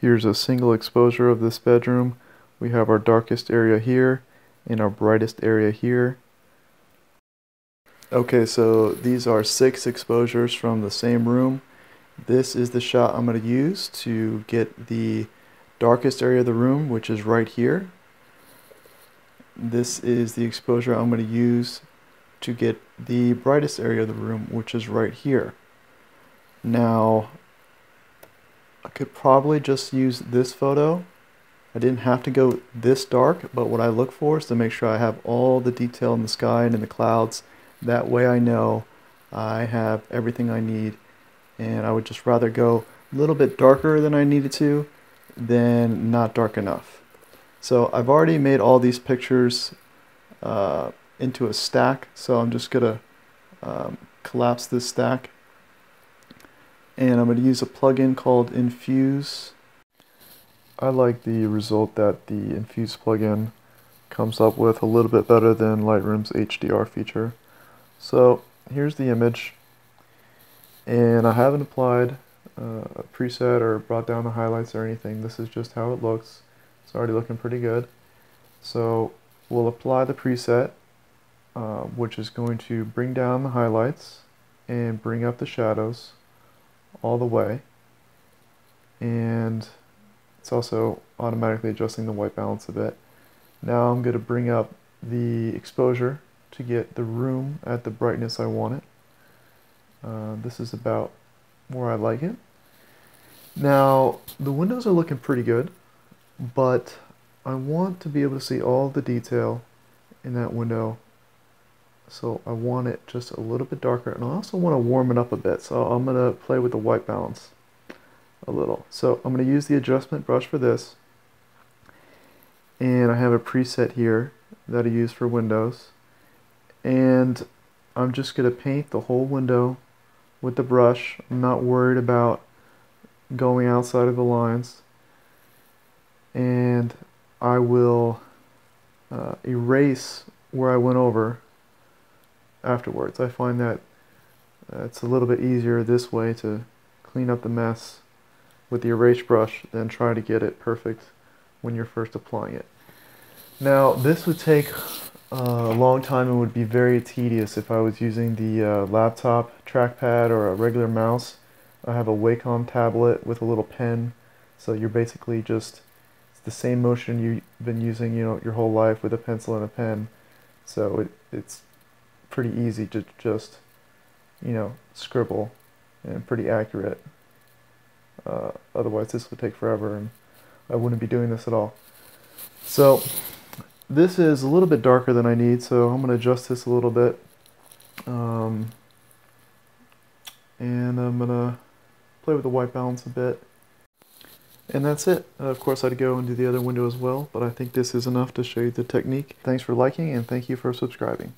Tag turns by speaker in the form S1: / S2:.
S1: Here's a single exposure of this bedroom. We have our darkest area here and our brightest area here. Okay, so these are six exposures from the same room. This is the shot I'm going to use to get the darkest area of the room, which is right here. This is the exposure I'm going to use to get the brightest area of the room, which is right here. Now, I could probably just use this photo. I didn't have to go this dark, but what I look for is to make sure I have all the detail in the sky and in the clouds that way I know I have everything I need and I would just rather go a little bit darker than I needed to than not dark enough. So I've already made all these pictures uh, into a stack so I'm just gonna um, collapse this stack and I'm going to use a plugin called Enfuse. I like the result that the Enfuse plugin comes up with a little bit better than Lightroom's HDR feature. So here's the image and I haven't applied uh, a preset or brought down the highlights or anything. This is just how it looks. It's already looking pretty good. So we'll apply the preset uh, which is going to bring down the highlights and bring up the shadows all the way and it's also automatically adjusting the white balance a bit. Now I'm going to bring up the exposure to get the room at the brightness I want it. Uh, this is about where I like it. Now, the windows are looking pretty good, but I want to be able to see all the detail in that window. So I want it just a little bit darker, and I also want to warm it up a bit. So I'm going to play with the white balance a little. So I'm going to use the adjustment brush for this. And I have a preset here that I use for windows and I'm just going to paint the whole window with the brush. I'm not worried about going outside of the lines and I will uh, erase where I went over afterwards. I find that uh, it's a little bit easier this way to clean up the mess with the erase brush than try to get it perfect when you're first applying it. Now this would take a long time and would be very tedious if I was using the uh, laptop trackpad or a regular mouse. I have a Wacom tablet with a little pen, so you're basically just it's the same motion you've been using you know your whole life with a pencil and a pen. So it, it's pretty easy to just you know scribble and pretty accurate. Uh, otherwise this would take forever and I wouldn't be doing this at all. So this is a little bit darker than I need, so I'm going to adjust this a little bit. Um, and I'm going to play with the white balance a bit. And that's it. Uh, of course, I'd go and do the other window as well, but I think this is enough to show you the technique. Thanks for liking, and thank you for subscribing.